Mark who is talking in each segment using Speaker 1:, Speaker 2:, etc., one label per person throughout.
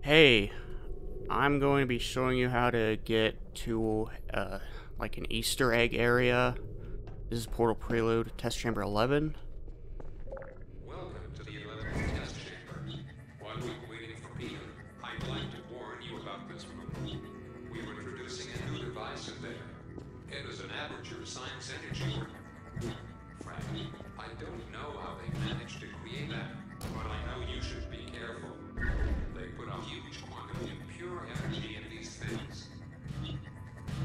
Speaker 1: Hey, I'm going to be showing you how to get to uh, like an Easter egg area. This is Portal Prelude, Test Chamber 11.
Speaker 2: Welcome to the 11th test chamber. While we were waiting for Peter, I'd like to warn you about this room. We were introducing a new device in there. It is an aperture science energy. Frank, I don't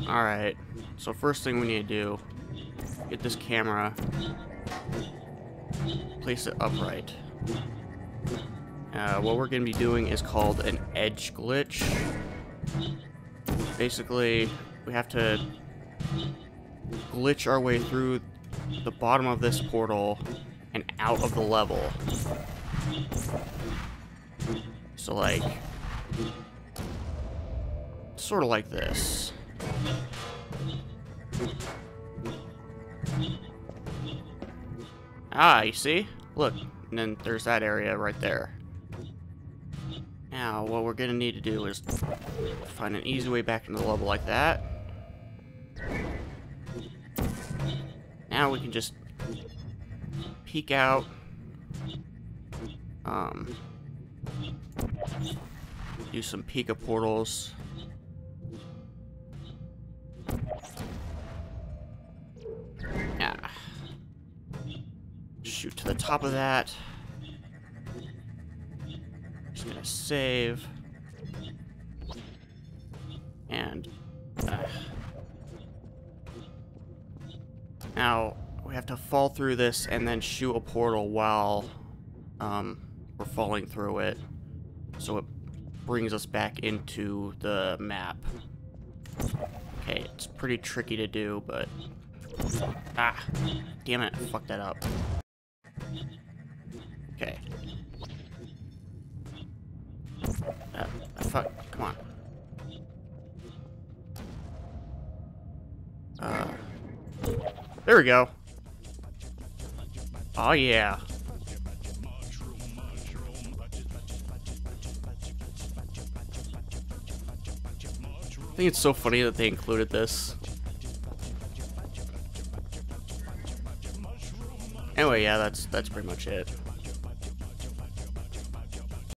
Speaker 1: Alright, so first thing we need to do, get this camera, place it upright. Uh, what we're going to be doing is called an edge glitch. Basically, we have to glitch our way through the bottom of this portal and out of the level. So like, sort of like this. Ah, you see? Look, and then there's that area right there. Now, what we're gonna need to do is find an easy way back into the level like that. Now we can just peek out. Um, do some Pika portals. Shoot to the top of that. Just gonna save. And. Uh, now, we have to fall through this and then shoot a portal while um, we're falling through it. So it brings us back into the map. Okay, it's pretty tricky to do, but... Ah! Damn it, I fucked that up. Okay. Uh, fuck, come on. Uh... There we go. Oh yeah. I think it's so funny that they included this. Anyway, yeah, that's that's pretty much it.